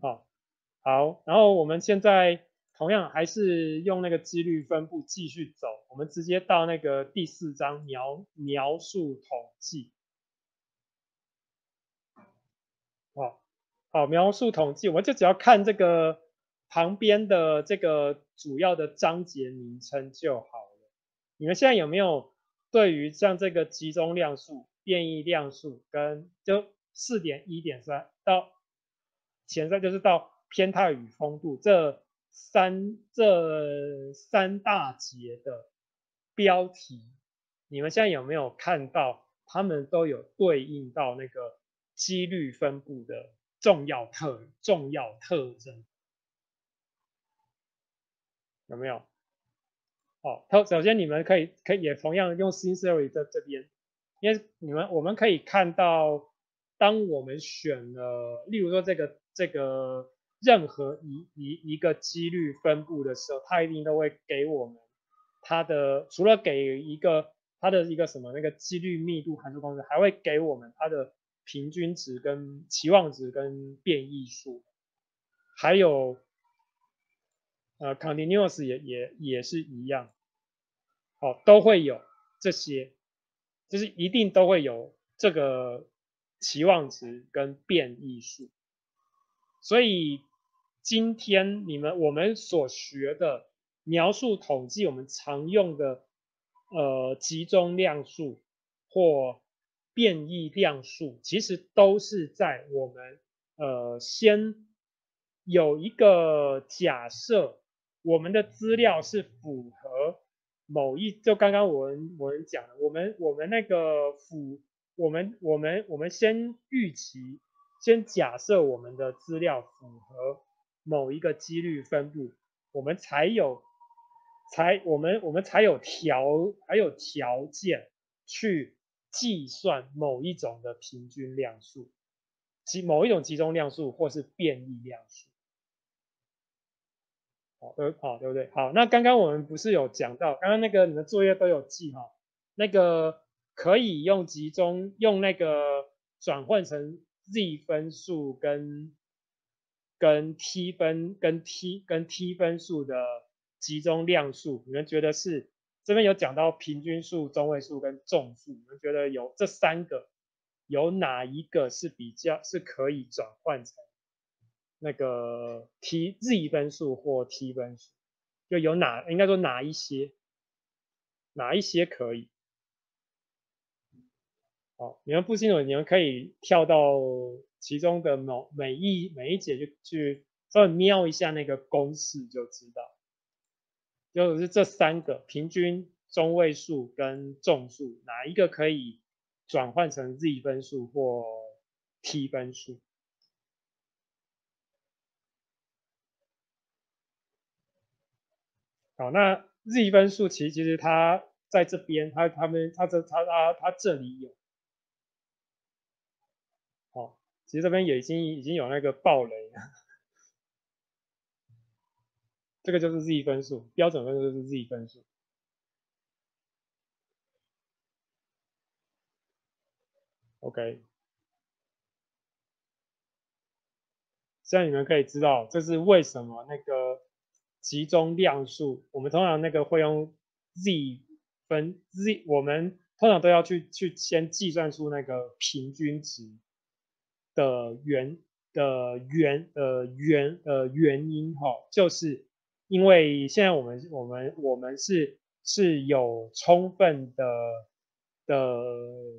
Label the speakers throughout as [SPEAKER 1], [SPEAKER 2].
[SPEAKER 1] 好，好，然后我们现在同样还是用那个几率分布继续走，我们直接到那个第四章描描述统计。好，好，描述统计，我们就只要看这个旁边的这个主要的章节名称就好了。你们现在有没有对于像这个集中量数、变异量数跟就四点一点三到前三就是到偏态与风度这三这三大节的标题，你们现在有没有看到它们都有对应到那个？几率分布的重要特重要特征有没有？哦，它首先你们可以可以也同样用 sincerely 在这边，因为你们我们可以看到，当我们选了，例如说这个这个任何一一一个几率分布的时候，它一定都会给我们它的除了给一个它的一个什么那个几率密度函数公式，还会给我们它的。平均值跟期望值跟变异数，还有呃 continuous 也也也是一样，好都会有这些，就是一定都会有这个期望值跟变异数，所以今天你们我们所学的描述统计，我们常用的呃集中量数或变异量数其实都是在我们呃先有一个假设，我们的资料是符合某一就刚刚我们我们讲的，我们我们那个符我们我们我们先预期先假设我们的资料符合某一个几率分布，我们才有才我们我们才有条还有条件去。计算某一种的平均量数，集某一种集中量数或是变异量数，好，呃，好，对不对？好，那刚刚我们不是有讲到，刚刚那个你的作业都有记哈，那个可以用集中用那个转换成 z 分数跟跟 t 分跟 t 跟 t 分数的集中量数，你们觉得是？这边有讲到平均数、中位数跟众数，你们觉得有这三个，有哪一个是比较是可以转换成那个 t z 分数或 t 分数？就有哪应该说哪一些，哪一些可以？好，你们不清楚，你们可以跳到其中的某每一每一节就去稍微瞄一下那个公式就知道。就是这三个平均、中位数跟众数，哪一个可以转换成 z 分数或 t 分数？好，那 z 分数其实其实它在这边，它他们它这它它它这里有，好，其实这边也已经已经有那个暴雷了。这个就是 z 分数，标准分数就是 z 分数。OK，现在你们可以知道这是为什么那个集中量数，我们通常那个会用 z 分 z，我们通常都要去去先计算出那个平均值的原的原呃原呃原因哈，就是。因为现在我们我们我们是是有充分的的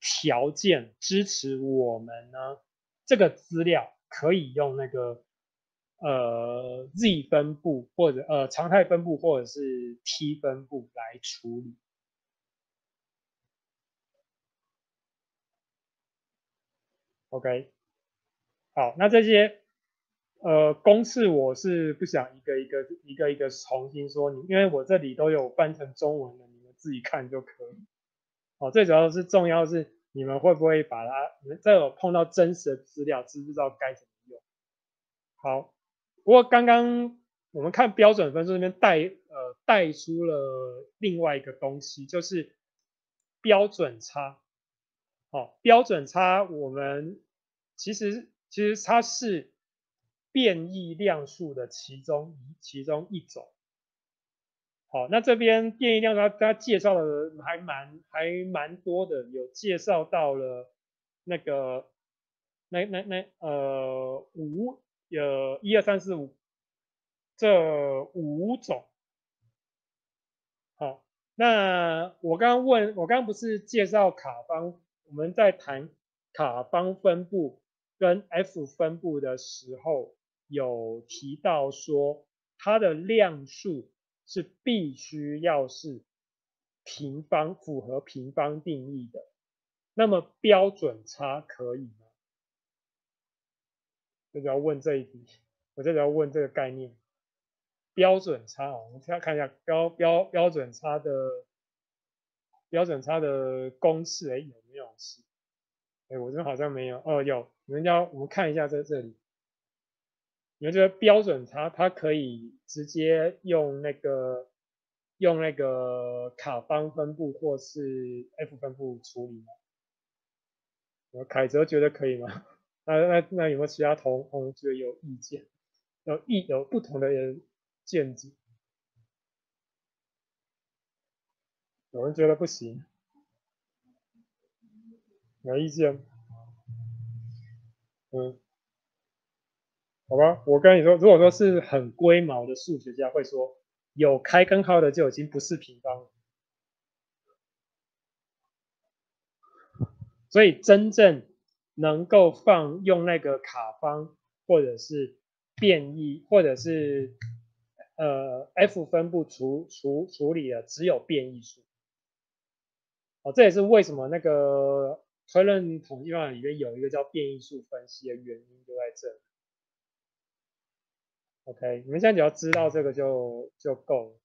[SPEAKER 1] 条件支持我们呢，这个资料可以用那个呃 z 分布或者呃常态分布或者是 t 分布来处理。OK，好，那这些。呃，公式我是不想一个一个一个一个重新说，你因为我这里都有翻成中文的，你们自己看就可以。哦，最主要是重要是你们会不会把它，你们再有碰到真实的资料，知不知道该怎么用？好，不过刚刚我们看标准分数那边带呃带出了另外一个东西，就是标准差。好，标准差我们其实其实它是。变异量数的其中一其中一种。好，那这边变异量它它介绍的还蛮还蛮多的，有介绍到了那个那那那呃五呃一二三四五这五种。好，那我刚刚问我刚刚不是介绍卡方，我们在谈卡方分布跟 F 分布的时候，有提到说它的量数。是必须要是平方符合平方定义的，那么标准差可以吗？这就要问这一题，我这就要问这个概念，标准差哦，我们先看一下标标标准差的标准差的公式，哎有没有是？哎我这好像没有，哦有，你们要我们看一下在这里。你们觉得标准差它可以直接用那个用那个卡方分布或是 F 分布处理吗？凯泽觉得可以吗？那那那有没有其他同同学有意见？有意有不同的人见解？有人觉得不行？有意见？嗯。好吧，我跟你说，如果说是很龟毛的数学家会说，有开根号的就已经不是平方了。所以真正能够放用那个卡方或者是变异或者是呃 F 分布处处处理的只有变异数。哦，这也是为什么那个推论统计方法里面有一个叫变异数分析的原因就在这里。OK，你们现在只要知道这个就就够了。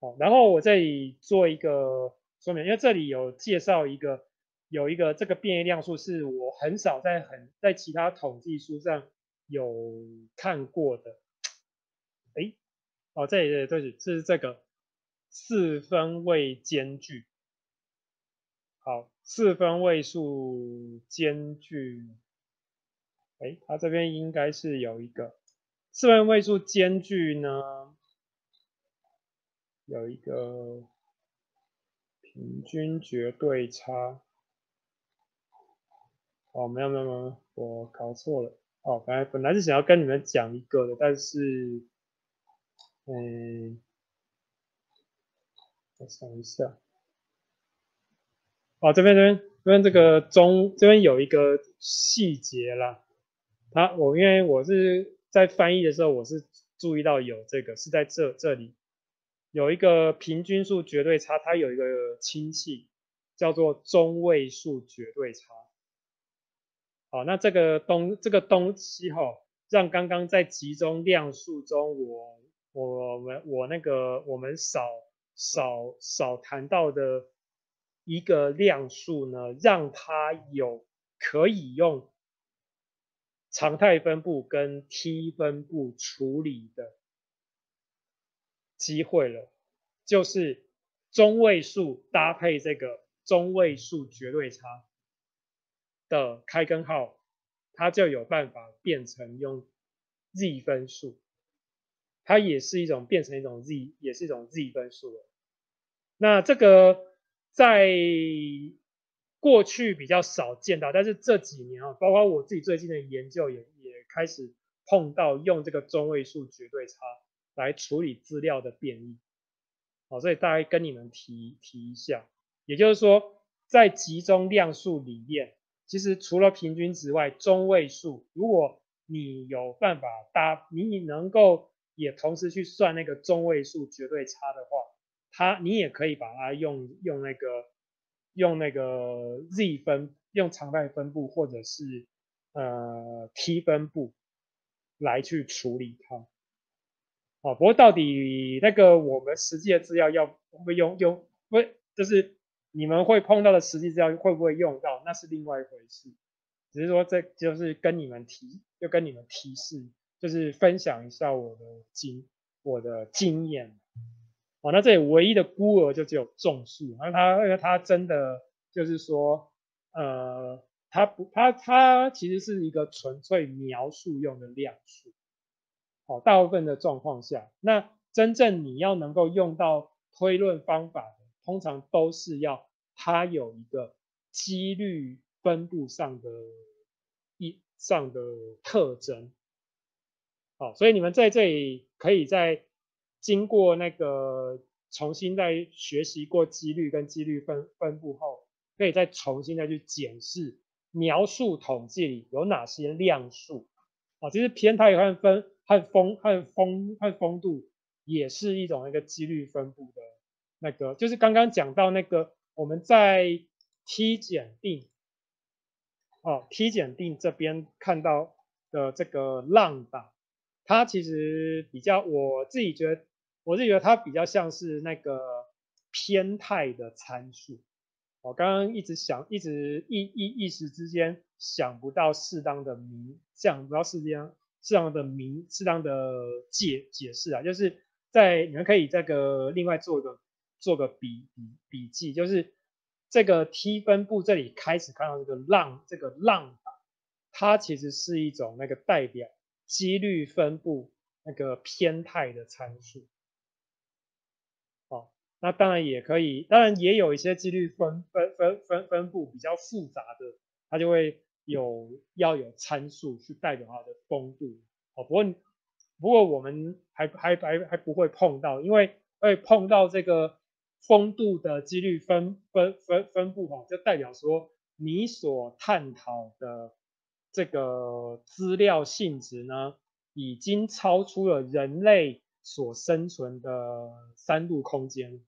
[SPEAKER 1] 好，然后我这里做一个说明，因为这里有介绍一个有一个这个变异量数是我很少在很在其他统计书上有看过的。哎，哦，这里对对，这是这个四分位间距。好，四分位数间距。哎，它这边应该是有一个。四分位数间距呢，有一个平均绝对差。哦，没有没有没有，我搞错了。哦，本来本来是想要跟你们讲一个的，但是，嗯，我想一下。哦，这边这边这边这个中这边有一个细节啦。它我因为我是。在翻译的时候，我是注意到有这个是在这这里有一个平均数绝对差，它有一个亲戚叫做中位数绝对差。好，那这个东这个东西哈，让刚刚在集中量数中，我我们我那个我们少少少谈到的一个量数呢，让它有可以用。常态分布跟 T 分布处理的机会了，就是中位数搭配这个中位数绝对差的开根号，它就有办法变成用 z 分数，它也是一种变成一种 z，也是一种 z 分数了。那这个在过去比较少见到，但是这几年啊，包括我自己最近的研究也也开始碰到用这个中位数绝对差来处理资料的变异，好，所以大概跟你们提提一下，也就是说，在集中量数里面，其实除了平均值外，中位数，如果你有办法搭，你能够也同时去算那个中位数绝对差的话，它你也可以把它用用那个。用那个 z 分，用常态分布或者是呃 t 分布来去处理它。哦，不过到底那个我们实际的资料要会用用，不就是你们会碰到的实际资料会不会用到，那是另外一回事。只是说这就是跟你们提，就跟你们提示，就是分享一下我的经我的经验。哦，那这里唯一的孤儿就只有种树，那他，那他真的就是说，呃，它不，它它其实是一个纯粹描述用的量数。哦，大部分的状况下，那真正你要能够用到推论方法的，通常都是要它有一个几率分布上的一上的特征。好，所以你们在这里可以在经过那个重新再学习过几率跟几率分分布后，可以再重新再去检视描述统计里有哪些量数。啊，其实偏态和分和风和风和风度也是一种那个几率分布的那个，就是刚刚讲到那个我们在 T 检定，哦 T 检定这边看到的这个浪吧，它其实比较我自己觉得，我是觉得它比较像是那个偏态的参数。我刚刚一直想，一直一一一时之间想不到适当的名，想不到适当适当的名，适当的解解释啊，就是在你们可以这个另外做个做个笔笔笔记，就是这个 T 分布这里开始看到这个浪这个浪法，它其实是一种那个代表几率分布那个偏态的参数。哦那当然也可以，当然也有一些几率分分分分分布比较复杂的，它就会有要有参数去代表它的风度。哦，不过不过我们还还还还不会碰到，因为会碰到这个风度的几率分分分分布哈，就代表说你所探讨的这个资料性质呢，已经超出了人类所生存的三度空间。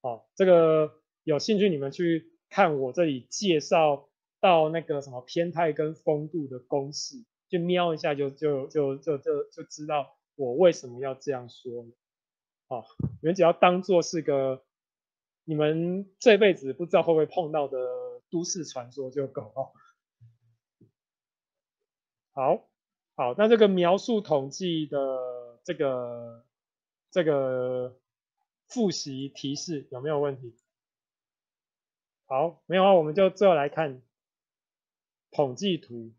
[SPEAKER 1] 哦，这个有兴趣你们去看我这里介绍到那个什么偏态跟风度的公式，就瞄一下就就就就就就知道我为什么要这样说了。哦，你们只要当做是个你们这辈子不知道会不会碰到的都市传说就够哦。好，好，那这个描述统计的这个这个。复习提示有没有问题？好，没有啊，我们就最后来看统计图。